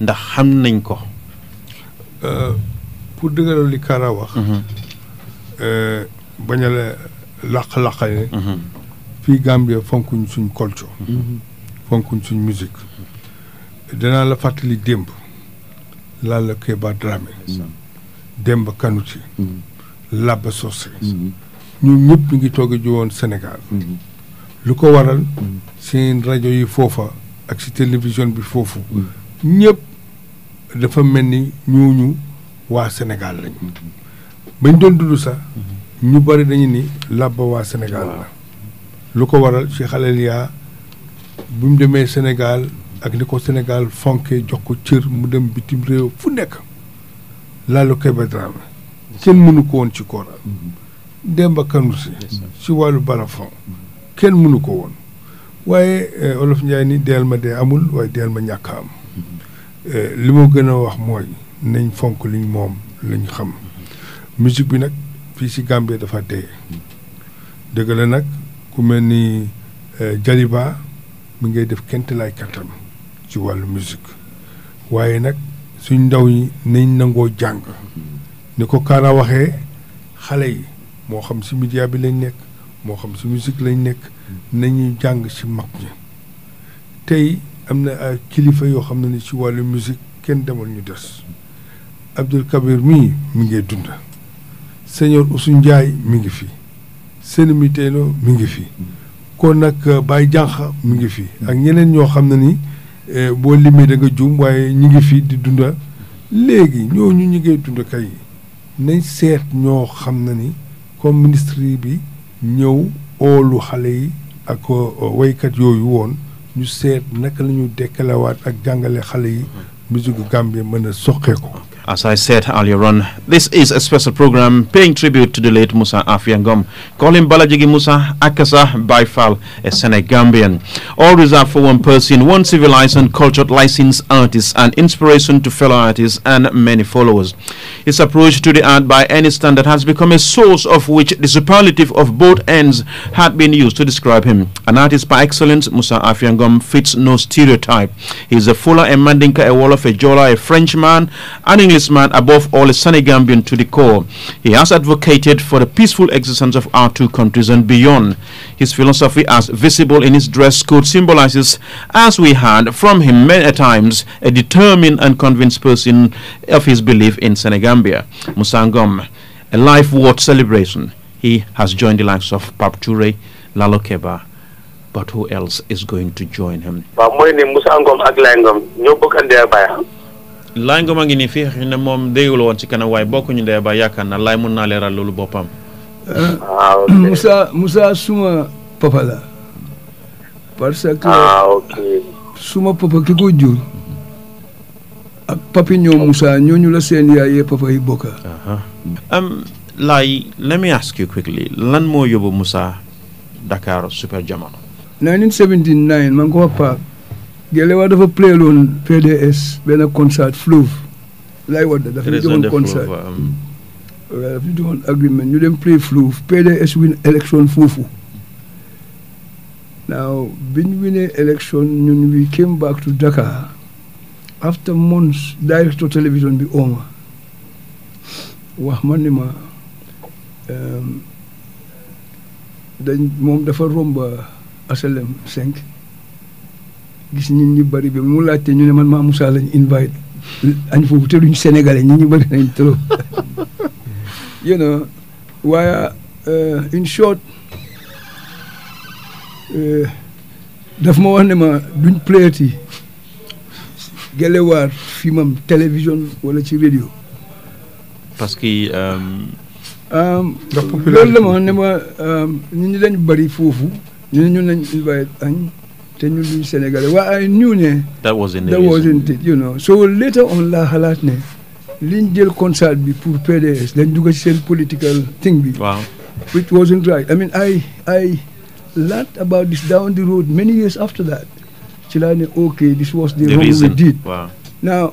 ndax xam nañ ko.
Euh, pour dëgëral li Kara wax. Mhm. Euh, bañ a làq-làqale. Mhm. fii Gambia fonkuñ suñ culture. Mhm. fonkuñ suñ musique. danaa la fàttali démb. laal la Kéba Dramé. Demba Kanuti. Labba Socé. ñun ñëpp ñu ngi toog a jiwoon Sénégal. lu ko waral mm. seen rajo yi foofa ak si télévision bi foofu mm. ñëpp dafa mel ni ñooñu waa Sénégal lañ mm. bañ doon dund sax ñu bari dañu ni làbba waa Sénégal la lu ko waral Cheikh Alaliya bu mu demee Sénégal ak ni ko Sénégal fonke jox ko cër mu dem bitim réew fu nekk laalu Kébé Dramé kenn mënu ko woon ci kooram Demba Kanouté ci wàllu balafon kenn mënu ko woon waaye eh, olof Njaay ni deel ma dee amul waaye deel ma ñàkk am eh, li ma gën a wax mooy nañ fonk liñ moom lañ xam musique bi nag fii si Gambie dafa dee dëgg la nag ku mel ni eh, Jaliba mi ngay def kent laay kattan ci wàllu musique waaye nag suñ ndaw yi nañ nangoo jàng ni ko Kaana waxee xale yi moo xam si média bi lañ nekk moo xam si musique lañ nekk nañuy jàng si mag ñi tey am na ay kilifa yoo xam ne ni si wàllu musique kenn demal ñu des Abdul Kabir mii mi ngi dund Seigneur Oussou Ndiaye mi ngi fi Seni Miteno mi ngi fi kon nag Baye Diankha mi ngi fi ak ñeneen ñoo xam ne ni Eh, boo limee da nga juum waaye ñu ngi fii di dunda léegi ñooñu ñu ngi dunda kay nañ seet ñoo xam na ni comme ministre bi ñëw oolu xale yi ak euh, waykat yooyu woon ñu seet naka la ñu dekkalawaat ak jàngale xale yi musique Gambie mën a soqee ko
As I said earlier on, this is a special program paying tribute to the late Musa Afiangom. Calling Balajigi Musa Akasa Bifal, a Senegambian. All reserved for one person, one civilized and cultured licensed artist, an inspiration to fellow artists and many followers. His approach to the art by any standard has become a source of which the superlative of both ends had been used to describe him. An artist by excellence, Musa Afiangom fits no stereotype. He is a fuller, a Mandinka, a Wolof, a Jola, a Frenchman, an English this man, above all, a Senegambian to the core. He has advocated for the peaceful existence of our two countries and beyond. His philosophy, as visible in his dress code, symbolizes, as we had from him many times, a determined and convinced person of his belief in Senegambia. Musangom, a life worth celebration. He has joined the likes of Pap Ture, Lalo Keba, but who else is going to join him.
waaw mooy ne Moussa Ngom ak Laye Ngom ñoo bokk andi ak Baye.
Laye Ngom a ngi nii fii xëy na moom déggul woon ci kanam waaye bokkuñu ndey ba yaakaar na Laye mun naa leeral loolu boppam.
ah ok
Moussa Moussa suma papa la. parce que
ah ok.
suma papa ki ko jur. ak papi ñoom Moussa ñooñu la seen yaay yee papa yi bokka.
am Laye let me ask you quickly lan moo yóbbu Moussa Dakar Super Jamono.
1979 man ko papa Gelle Wade dafa playaloon PDS benn concert Fleuve lay Wade dafa ñu joxoon concert
um.
dafa ñu joxoon agreement ñu dem play Fleuve PDS win election foofu now bi ñu winee election ñun we came back to Dakar after months director télévision bi ooma wax ma ni ma um, dañ moom dafa romb asalem cinq gis nit ñi bari bi mu laajte ñu ne man maa Moussa lañ invite añ foofu te duñ sénégalais nit ñi bari nañ trop you know waaye euh, in short euh, daf ma wax ne ma duñ playat yi gelewaar fi mam télévision wala ci radio
parce que. Euh,
euh,
ndax popularité loolu
la ma ne ma euh, ñu ñu lañ bëri foofu ñu ne ñu lañ invite añ te ñu duñ Sénégalais waaye ñu ne.
that wasn't it
that wasn't it you know so later on laa xalaat ne liñ jël concert bi pour PDS lañ dugg ci seen political thing bi.
waaw
which wasn't right I mean I I learned about this down the road many years after that ci laa ne ok this was the wrong we did. now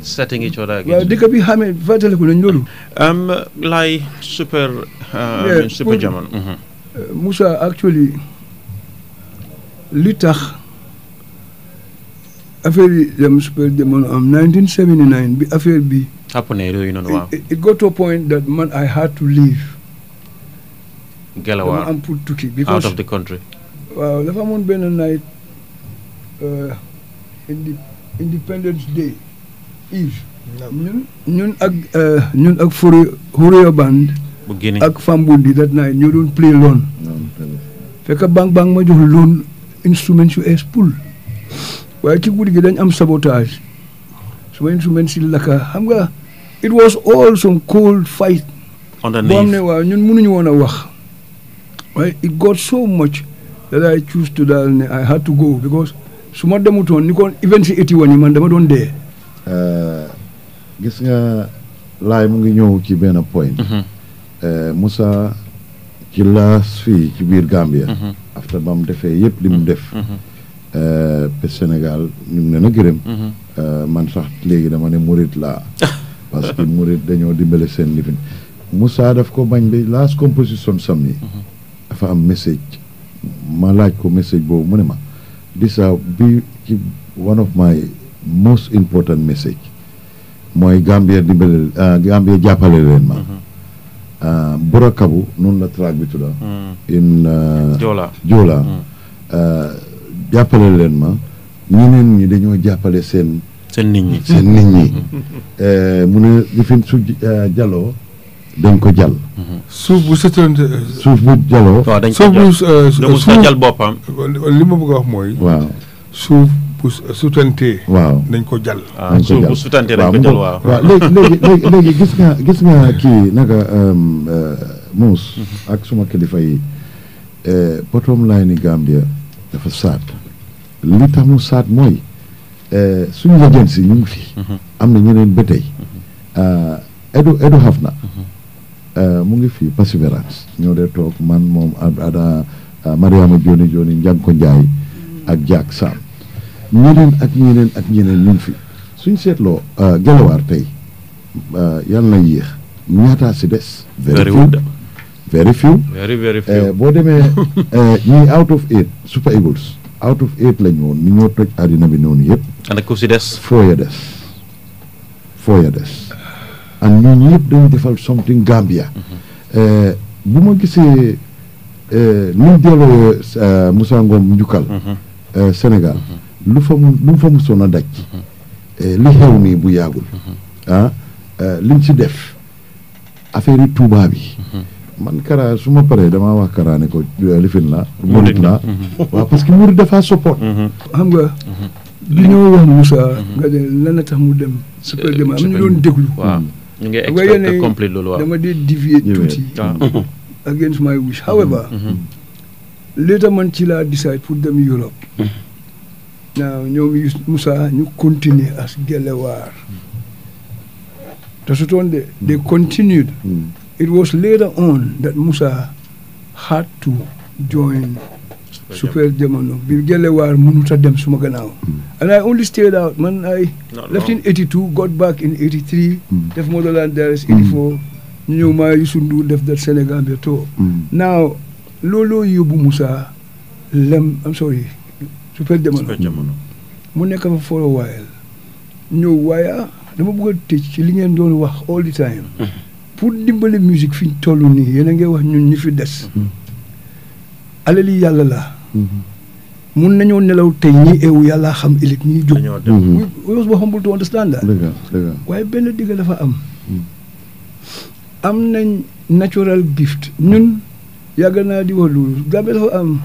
sati ngi
coodaa gi.
waaw dëkk bi xamee fàttaliku nañ loolu.
am laay super. Uh, super jamono. Mhm.
Uh, Moussa actually li tax affaire yi dem super jamono am 1979 bi affaire bi.
happen na yooyu noonu waaw.
it got to a point that man I had to leave. Gelawaar
dama
am pour tukki.
out of the country.
waaw dafa amoon benn night. euh, indi Independence Day Eve ñun ñun ak euh, ñun ak Furi Hurio Band
bu Guinée
ak Fambundi that night ñoo doon play loon fekk bang bang ma jox loon instrument su es poul waaye ci guddi gi dañ am sabotage suma instrument si laka xam nga it was all some cold fight under boo xam ne
knife
waaw ñun mënuñu woon a wax Well, it got so much that I choose to that and I had to go because su ma demutoon ni ko even si éti woon yi man dama doon dee.
Euh, gis nga laay mu ngi ñëw ci benn point.
Mhm.
Euh, Moussa ci laas fii ci biir Gambia.
Mhm.
after ba mu defee yëpp li mu
mhm. def.
Euh, pe Sénégal ñu ngi leen a gërëm. man sax léegi dama ne murit laa. parce que murit dañoo dimbale seen lifin Moussa daf ko bañ bi last composition sam yi mhm. dafa am message ma laaj ko message boobu mu ne ma this a bi ci one of my most important message mooy Gambia dimbale ah, Gambia jàppale leen ma mhm. ah, Bura Kabu noonu la track bi tudda
mhm.
in ah,
Joola
Joola jàppale leen ma ñeneen ñi dañoo jàppale seen
seen nit ñi
seen nit ñi. Eh, mu ne li fi su eh, jaloo dañ ko jàll.
suuf bu setoon
suuf bu jaloo.
waaw dañ ko
suuf bu jal
euh, demul sa
suuf-
jal boppam
li ma bëgg a wax mooy
waaw
suuf bu sutantee
waaw.
nañ ko jàll
waaw
dañ ko
suuf
jal.
bu sutante dañ ko
mu
jal
ngo-
waaw
waaw léegi léegi léegi léegi gis nga gis nga kii naka um, euh, Mouss ak suma kilifa yi eh, bottom line ni Gambia dafa saat li tax mu saat mooy eh, suñu lëjën si ñu ngi fi.
Mhm.
am na ñeneen ba tey. Ah, Edu Edu Hafna. Eh, mu ngi fi Perseverance. ñoo dee toog man moom ada ah, Mariama Joni Joni Njanko Njaay ak Jack Sam ñeneen ak ñeneen ak ñeneen ñu ngi fi suñ seetloo ah, gelawaar tey yàlla na yéex ñaataa si des.
very
very few
very very few eh,
boo demee eh, ñuy out of eight super eagles out of eight lañu woon ñu ñoo toj àddina bi noonu yëpp
ana ku si des
four ya des four ya des and ñun ñëpp dañu defal something Gambia mm-hmm. eh, bu ma gisee ni ñu delloo Moussa Ngom njukkal mm-hmm. Sénégal mm-hmm. lu fa mu lu fa musoon a daj li xew nii bu yàggul ah liñ si def affaire yi Touba bi. Mhm. man Kara su ma paree damaa wax Kara ne ko euh, lifin la. murit la mhm. waaw parce que murit dafaa soppoon. Mhm.
xam nga. li ñoo wax Moussa. nga ne lan la tax mu dem. su ko demee am ñu doon déglu.
waaw ñu ngi
expecté
complet loolu waaw
dama dee
dévier
tuuti. against my wish however. li tax man ci laa decide pour dem Europe. naaw ñoom Moussa ñu continuer as Gelewaar te su toon de they continued
hmm.
it was later on that Moussa had to join super jamono bi Gelewaar mënut a dem suma gannaaw hmm. and I only stayed out man I left in 82 got back in 83
hmm.
def Motherland Diaries 84 ñu ñëw maa Youssou Ndour def that Sénégal bi tour now looloo yóbbu Moussa lem am sorry super jamono
super jamono
mu nekk fa for a while ñëw waaye ah dama bëgg a tëj ci li ngeen doon wax all the time pour dimbale musique fi ñu toll nii yéen a ngi wax ñun ñi fi des alali yàlla la mun nañoo nelaw tey ñii eewu yàlla xam ëllëg ñii jóg
dañoo dem
Mhm.
we was ba humble to understand that
dëgg la dëgg la
waaye benn digg dafa am am nañ natural gift ñun yàgg naa di wax loolu Gambie dafa am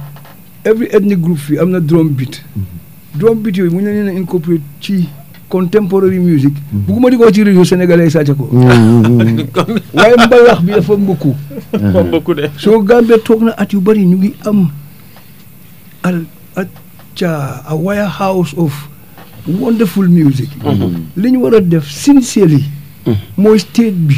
every ethnic group fii am na drum beat. Mm-hmm. drum beat yooyu mu ñu leen a incorporate ci contemporary music. Mm-hmm. bugguma di ko ci réseau sénégalais sàcce ko. Mm-hmm. waaye mbalax bi dafa mbëkku.
dafa mbëkku de.
soo Gambie toog na at yu bari ñu ngi am al at ca a wire house of wonderful music. li ñu war a def sincerely. mooy state bi.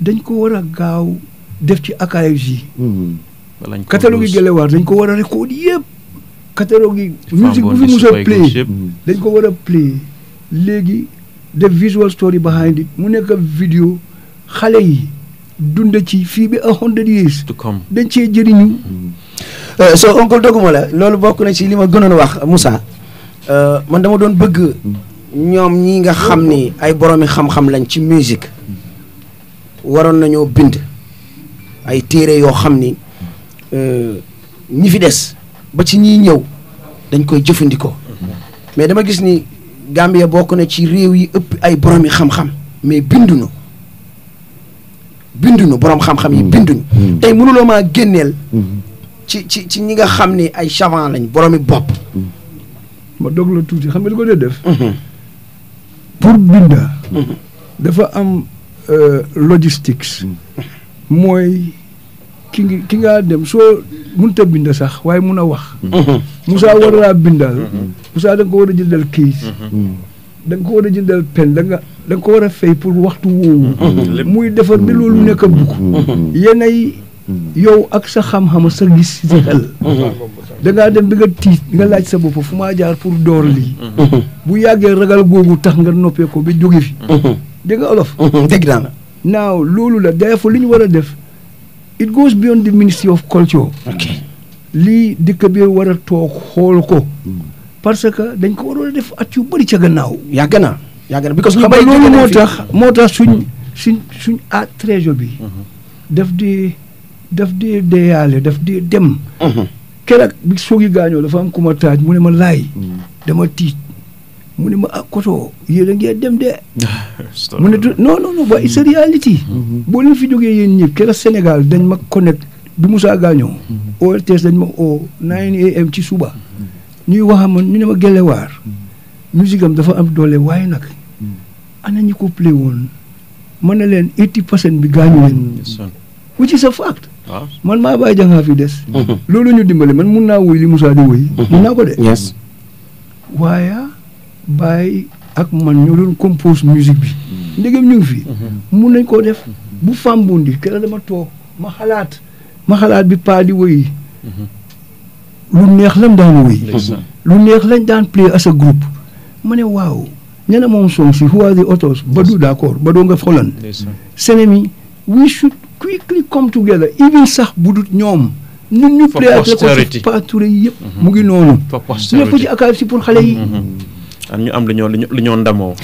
dañ ko war a gaaw def ci archives yi.
Hmm. wala
catalogue yi Gélewar dañ ko war a record yëpp. catalogue yi musique bu fi
musa
play
hmm.
dañ ko war a play léegi def visual story behind it mu nekk vidéo xale yi dund ci fii bi a hundred years dañ cee jëriñu hmm.
euh, so oncle doguma la loolu bokk na ci li ma gënoon wax Moussa euh, man dama doon bëgg ñoom ñi nga xam ni ay boroomi xam-xam lañ ci musique waroon nañoo bind ay téere yoo xam ni euh, ñi fi des ba ci ñiy ñëw dañ koy jëfandikoo mais dama gis ni Gambia bokk na ci réew yi ëpp ay boroomi xam-xam mais binduñu binduñu boroom xam-xam yi mm. binduñu mm. tey mënuloo maa génneel mm. ci ci ci ñi nga xam ni ay savant lañ boroomi bopp
ma dog la tuuti xam nga li ko dee def. Mhm. pour binda. Mhm. dafa am euh, logistics. Mhm. mooy ki ngi ki ngaa dem soo mënut a bind sax waaye mun a wax. Moussa war laa bindal. Moussa da nga ko war a jëndal kayit. da nga ko war a jëndal pen da nga da nga ko war a fay pour waxtu woowu. muy defar bi loolu nekk a bugg. yenn ay Hmm. yow ak sa xam-xam sa gis sa xel. Hmm. da ngaa dem bi nga tiit nga laaj sa bopp fu maa jaar pour door lii. Hmm. bu yàggee ragal googu tax nga noppee ko ba jóge fi. dégg nga olof.
dégg naa la.
naaw loolu la dafa li ñu war a def. it goes beyond the ministry of culture. lii dëkk bi war a toog xool ko. parce que dañ ko waroon a def at yu bëri ca gannaaw.
yàgg na yàgg na because.
xam nga loolu moo tax moo tax suñ suñ suñ ah trésor bi. daf di daf di deeyaale daf di dem.
Mhm.
keroog bi soogi gaañoo dafa am ku ma taaj mu ne ma laay. Mhm. dama tiit mu ne ma ah koto yéen a ngi dem de. mu ne non non non ba it's a reality. Mhm. boo leen fi jógee yéen ñëpp keroog Sénégal dañ ma connect bi Moussa gaañoo. ORTS dañ ma oo 9 am ci suba. ñuy wax man ñu ne ma gelewaar. musique am dafa am doole waaye nag. ana ñi ko plé woon mën na leen eighty percent bi gaañu leen which is a fact
ah.
man maa bàyyi jàngaa fi des mm-hmm. loolu ñu dimbale man mun naa woy li Moussa di woy mm-hmm. mun naa ko de waaye bàyyi ak man ñoo doon compose musique bi mm-hmm. ndegem ñu ngi fi mun nañ koo def bu fambundi kera dama toog ma xalaat ma xalaat bi paa di woy lu neex lañ daan woy lu neex lañ daan play as a groupe ma ne waaw nee na moom song si who are the authors Badou d'accord Badou nga Holland
seen
mi we should quickly come together even sax bu dut ñoom ñun ñu préaté ko
si
paature yëpp mm-hmm. mu ngi noonu ñëpp ci akaaf si pour xale yi mm-hmm.
am ñu am lu ñoo lu ñoo ndamoo.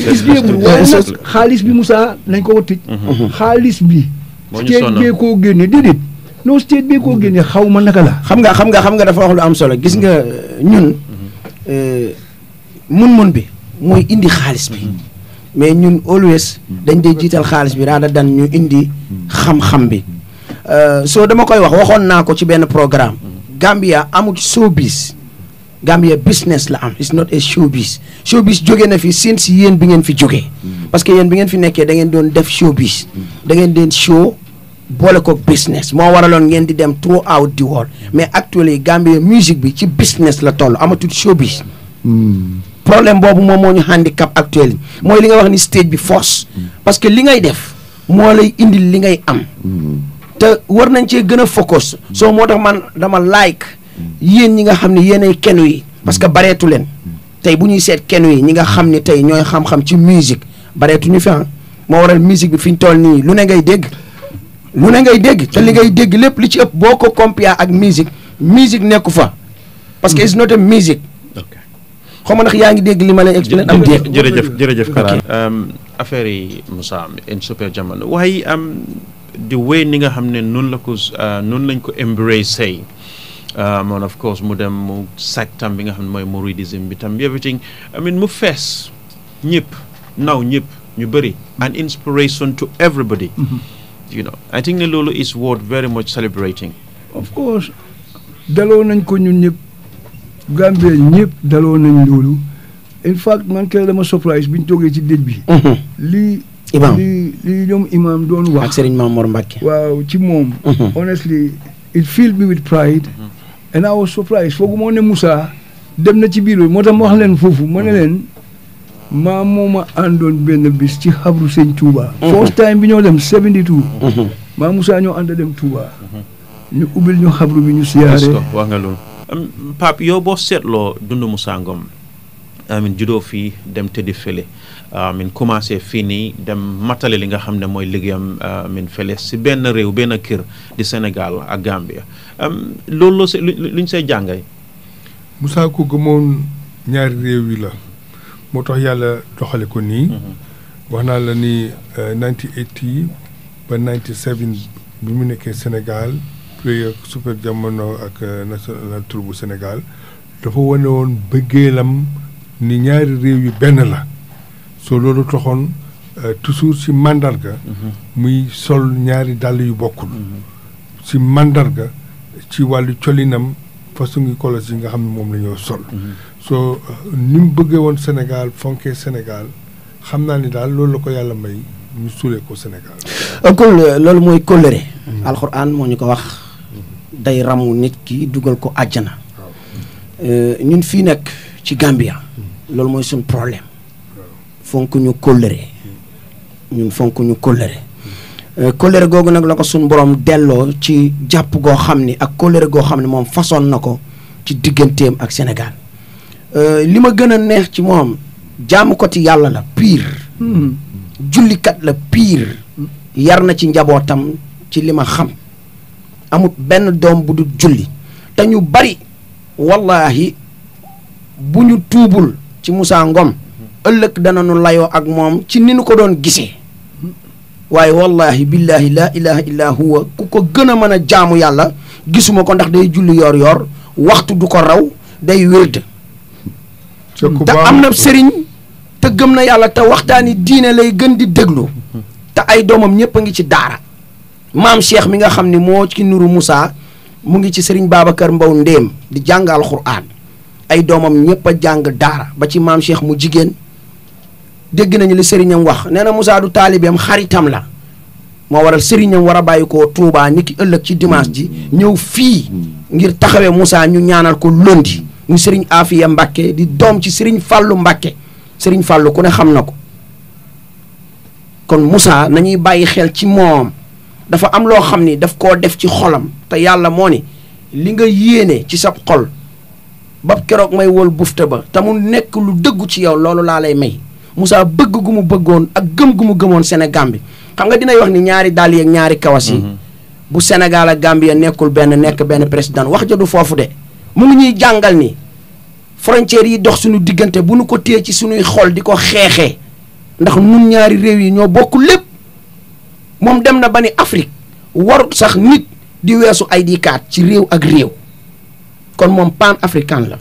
waaye nag xaalis bi Moussa nañ ko tëj. Mhm. Mhm. xaalis bi.
moo ñu sonal state
bee koo génne déedéet. non state bee koo génne xaw ma naka la.
xam nga xam nga xam nga dafa wax lu am solo gis nga mhm. ñun. Euh, mun-mun bi mooy indi xaalis bi mais ñun always dañ dee jiital xaalis bi raada dan ñu indi xam-xam bi euh, soo dama koy wax waxoon naa ko ci benn programme Gambia amul showbiz Gambia business la am it's not a showbiz showbiz jóge na fi seen si yéen bi ngeen fi jógee parce que yéen bi ngeen fi nekkee da ngeen doon def showbiz da ngeen doon show boole ko business moo waraloon ngeen di dem throughout the world mais actually Gambia music bi ci business la toll amatul showbiz hmm. problème boobu moom moo ñu handicap actuel mooy li nga wax ni stage bi force hmm. parce que li ngay def moo lay indi li ngay am hmm. te war nañ cee gën a focus soo moo tax man dama like yéen ñi nga xam ne yéenay kenu yi parce que bareetu leen tey bu ñuy seet kenn yi ñi nga xam ni tey ñooy xam-xam ci musique bareetuñu fi ah moo waral musique bi fi ñu toll nii lu ne ngay dégg lu ne ngay dégg te li ngay dégg lépp li ci ëpp boo ko compia ak musique musique nekku fa parce que it's not a
musique
xaw ma ndax yaa ngi dégg li ma lay expliqué am dégg
jërëjëf jërëjëf Kara affaire yi Moussa in super jamono waaye di wéy ni nga xam ne noonu la ko uh, noonu lañ ko embrace um, and of course mu dem mu sectam bi nga xam ne mooy mouridisme bi tam everything I mean mu fees ñëpp naw ñëpp ñu bëri an inspiration to everybody mm-hmm. you know I think ne loolu is worth very much celebrating
of course daloo nañ ko ñun ñëpp Gambia ñëpp daloo nañ loolu in fact man kay dama surprise bi ñu toogee ci dëj bi.
Mhm.
lii
imaam
li li ñoom imaam doon wax.
ak Serigne Mamour Mbacke.
waaw ci moom.
Mhm.
honestly it filled me with pride. Mhm. and I was surprised foogu moo ne Moussa dem na ci biir moo tax ma wax leen foofu ma ne mhm. leen. maa moom a àndoon benn bis ci xabru sëñ Touba. first time bi ñoo dem 72. maa Moussa ñoo ànd dem Touba. ñu ubbil ñu xabru bi ñu siyaare.
wax nga loolu. Pape yow boo seetloo dund Moussa Ngom amin judoo fii dem tëddi fële amin commencé fii nii dem matale li nga xam ne mooy liggéeyam amin fële si benn réew benn kër di Sénégal ak Gambia loolu see luñ see jàngay
Moussa ku gëmoon ñaari réew yi la moo tax yàlla doxale ko nii mhm. wax naa la ni 1980 euh, ba 97 bi mu nekkee Sénégal play super jamono ak euh, national tour bu Sénégal dafa wane woon bëggeelam ni ñaari réew yu benn la soo loolu toxoon euh, toujours ci màndarga mhm. muy sol ñaari dàll yu bokkul mhm. ci màndarga ci wàllu colinam façon ngi kolos yi nga xam ne moom la ñoo sol mhm. soo euh, ni mu bëggee woon Sénégal fonkee Sénégal xam naa ni daal loolu la ko yàlla may ñu suulee ko Sénégal.
Euh, kon euh, loolu mooy kóllëre. Mm-hmm. alxuraan moo ñu ko wax. Mm-hmm. day ramu nit ki dugal ko àjjana. Euh, ñun fii nekk ci Gambia. Mm-hmm. loolu mooy suñ problème. fonk ñu kóllëre. ñun fonk ñu kóllëre. kóllëre googu nag la ko suñ borom delloo ci jàpp goo xam ni ak kóllëre goo xam ne moom façon na ko ci digganteem ak Sénégal. Euh, li ma gën a neex ci moom jaamu ko ci yàlla la pire. Hmm. jullikat la pire. yar na ci njabootam ci li ma xam. amut benn doom bu dul julli te ñu bari wallahi bu ñu tuubul ci Moussa Ngom ëllëg dana nu layoo ak moom ci ni nu ko doon gisee. waaye wallahi billahi laa ilaha illa huwa ku ko gën a mën a jaamu yàlla gisuma ko ndax day julli yoor yoor waxtu du ko raw day wérd
te
am na sëriñ te gëm na yàlla te waxtaani diine lay gën di déglu te ay doomam ñëpp a ngi ci daara maam Cheikh mi nga xam ni moo ci nuru Moussa mu ngi ci sëriñ Babacar Mbow Ndéem di jàngal Qur'an ay doomam ñëpp a jàng daara ba ci maam Cheikh mu jigéen dégg nañu li sëriñam wax nee na Moussa du taalibeem xaritam la moo waral sëriñam war a bàyyi ko Touba ni ki ëllëg ci dimanche ji ñëw fii ngir taxawee Moussa ñu ñaanal ko lundi mu sëriñ Afia Mbacke di doom ci sëriñ Fallou Mbacke sëriñ Fallou ku ne xam na ko kon Moussa nañuy bàyyi xel ci moom dafa am loo xam ni daf koo def ci xolam te yàlla moo ni li nga yéene ci sa xol ba keroog may wol bufta ba te mu nekk lu dëggu ci yow loolu laa lay may Moussa bëgg gu mu bëggoon ak gëm gu mu gëmoon Sénégal bi xam nga dinay wax ni ñaari dàll yeeg ñaari kawas yi mhm. bu Sénégal ak Gambia nekkul benn nekk benn président wax ja du foofu de mu ngi ñuy jàngal ni frontières yi dox suñu diggante bu nu ko téye ci suñuy xol di ko xeexee ndax nun ñaari réew yi ñoo bokk lépp moom dem na ba ni Afrique warut sax nit di weesu ay di kaat ci réew ak réew kon moom pan africain la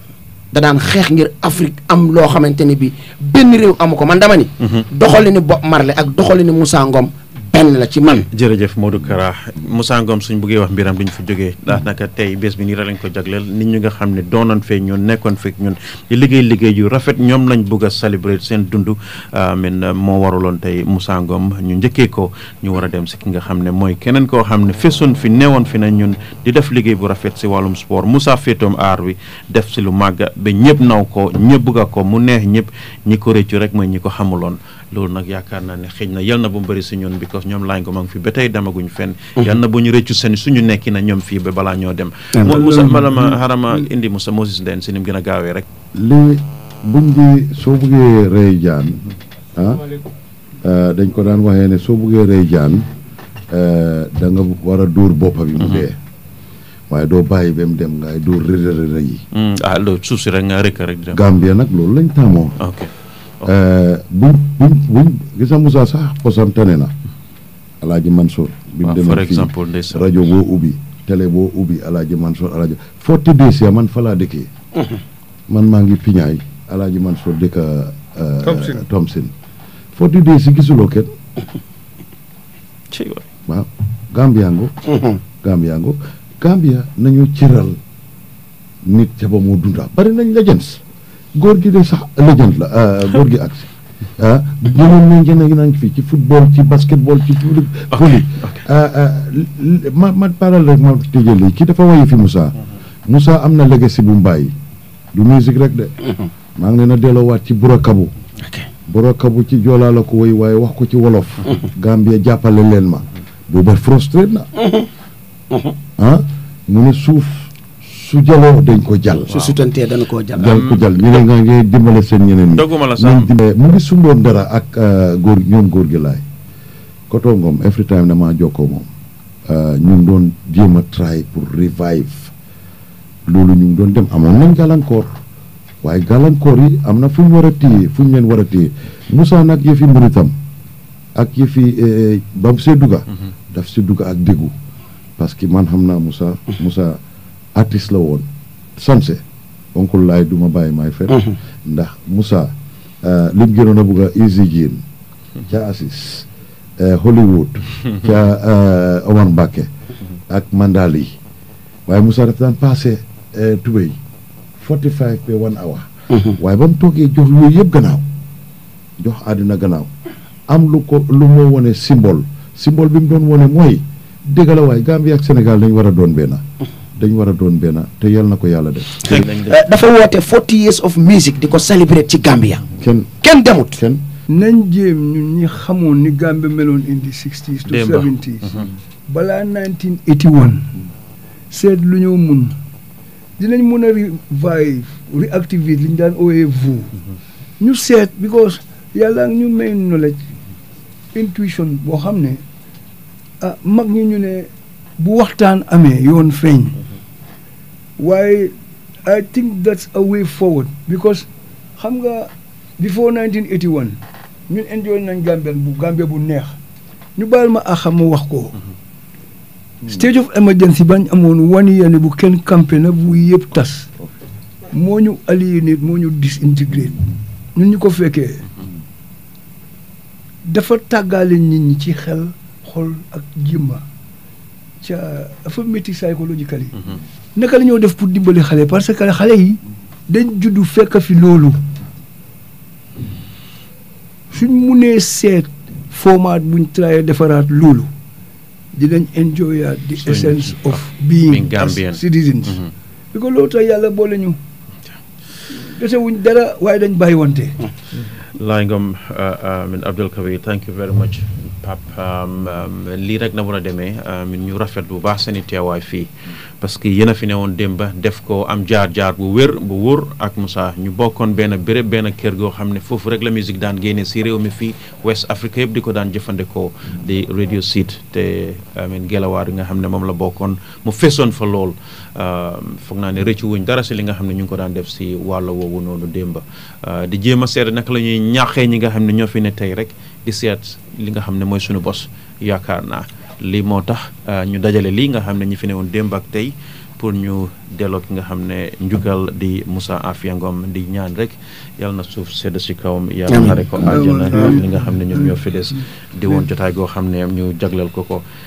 da daan xeex ngir Afrique am loo xamante ni bi benn réew amu ko man dama ni. Mhm. doxali ni Bob Marley ak doxali ni Moussa Ngom benn la ci man.
jërëjëf Modou Kara Moussa Ngom suñ buggee wax mbiram duñ fa jógee ndax naka tey bés bi nii rek lañ ko jagleel nit ñi nga xam ne doonoon fee ñun nekkoon fekk ñun di liggéey liggéey yu rafet ñoom lañ bugg a célébrer seen dund ah, min ah, moo waraloon tey Moussa Ngom ñu njëkkee ko ñu war a dem si ki nga xam ne mooy keneen koo xam ne fesoon fi newoon fi na ñun di def liggéey bu rafet si wàllum sport Moussa féetoom aar wi def si lu màgga ba ñëpp naw ko ñëpp bëgga ko mu neex ñëpp ñi ko réccu rek mooy ñi ko xamuloon loolu nag yaakaar naa ne xëy na yal na bu mu bëri si ñun because ñoom laañ ko ma ngi fi ba tey demaguñ fenn mhm. yal na bu ñu réccu seen suñu nekki na ñoom fii ba balaa ñoo dem moom Moussa malama xarama indi Moussa Moses Ndeen si ni mu gën a gaawee rek
li buñ di soo bëggee rey jaan ah euh, dañ ko daan waxee ne soo buggee rey jaan euh, da nga war a dóor boppa bi mu mhm. dee waaye doo bàyyi ba mu dem ngay dóor rëdd rëdd yi mm,
ah loolu suuf si rek nga rëkk rek
Gambia nag loolu lañ taamoo
euh,
buñ buñ buñ gis nga Moussa sax posam tane na Alaaji Mansour bi mu
ah,
demee fii rajo boo ubbi télé boo ubbi Alaaji Mansour Alaaji foo tëddee si man fa laa dëkkee mhm. man maa ngi piñaay Alaaji Mansour dëkk
Thompson
foo di dee si gisuloo kenn. waaw Gambia ngo. Mhm. Gambia ngo Gambia nañu cëral nit ca ba moo dunda bari nañ legends góor gi de sax legend la euh, góor gi ak ah ñeneen nañ ñeneen nañ fii ci football ci basketball ci public public ah, ah, ma ma paral rek ma tëjee léegi kii dafa waye fi Moussa mhm. Moussa am na legacy bu mu bàyyi du musique rek de mhm. maa ngi leen a delloowaat ci burakabu burakabu ci joolaa la ko woy waaye wax ko ci wolof Gambia jàppale leen ma booba frustré na ah mu ne suuf su jaloo dañ ko jàll
su sutantee dana koo jàll
dañ ko jàll ñu ne nga ngay dimbale seen ñeneen ñi
doguma la sax nañ
dimbale mu ngi sumboon dara ak euh, góor ñoom góor gi laay koto ngoom every time damaa jokkoo moom euh, ñu ngi doon jéem a try pour revive loolu ñu ngi doon dem amoon nañ gàllankoor waaye gàllankoor yi am na fu ñu war a téye fu ñu leen war a téye Moussa nag yëfi muritam ak yëfi eh, ba mu see dugga mhm. daf si dugga ak déggu parce que man xam naa Moussa Moussa artiste la woon sanse oncle laay du ma bàyyi maay fen mhm. ndax Moussa eh, lim gënoon a bugg a Easy Jean mhm. ca Assis eh, Hollywood ca Omar Mbacké ak Mandali waaye Moussa daf daan passé eh, tubéy forty five pe one hour mhm. waaye ba mu toogee jox yooyu yëpp gannaaw jox àddina gannaaw am lu ko lu moo wone symbole symbole bi mu doon wone mooy dëgg la waaye Gambie ak Sénégal dañ war a doon benn dañ war a doon benn te yal na ko yàlla def
eh, dafa woote forty years of music di ko célébrer ci Gambia
kenn
kenn demut
kenn
nañ jéem ñun ñi xamoon ni Gambie meloon indi sixties to
seventies
mhm. balaa 1981 seet lu ñoo mun dinañ mun a revive reactivate li ñu daan ooyee vous ñu seet because yàlla ñu may knowledge intuition boo xam ne ah mag ñi ñu ne bu waxtaan amee yoon feeñ waaye I think that's a way forward because xam nga before 1981 ñun enjoy nañ Gambien bu Gambia bu neex ñu baal ma a xam ma wax ko state of emergency bañ amoon wan yéene bu kenn campé na bu yëpp tas moo ñu aliéné moo ñu disintégré ñun ñu ko fekkee dafa tàggaale nit ñi ci xel xol ak jimma ca dafa métti psychological yi naka la ñoo def pour dimbali xale parce que xale yi dañ juddu fekk fi loolu suñ munee seet format buñ traité defaraat loolu dinañ enjoyaat the
Suñ-
essence of
of
being
being
as Gambian. citizens
Mhm.
bi ko loolu tax yàlla boole ñu dese wuñ dara waaye dañ bàyyi wante
Laay Ngom uh, um, Abdul Kabir thank you very much Pape um, um, lii rek na war a demee um, ñu rafet bu baax seen i teewaay fii parce que yéen a fi ne woon démb def ko am jaar-jaar bu wér bu wóor ak Moussa ñu bokkoon benn béréb benn kër goo xam ne foofu rek la musique daan génne si réew mi fii West Africa yëpp di ko daan jëfandikoo di radio seat te amin gelawaar yi nga xam ne moom la bokkoon mu fesoon fa lool euh, foog naa ne rëccu wuñ dara si li nga xam ne ñu ngi ko daan def si wàll woowu noonu démb euh, di jéem a seet naka la ñuy ñaaxee ñi nga xam ne ñoo fi ne tey rek di seet li nga xam ne mooy suñu bos yaakaar naa lii moo tax euh, ñu dajale lii nga xam ne ñi fi ne woon démb ak tey pour ñu delloo ki nga xam ne njugal di Moussa Afia Ngom di ñaan rek yàlla na suuf sedd si kawam yàlla xare ko àjjana li nga xam ne ñoom ñoo fi des di woon jotaay goo xam ne ñu jagleel ko ko